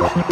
Yeah.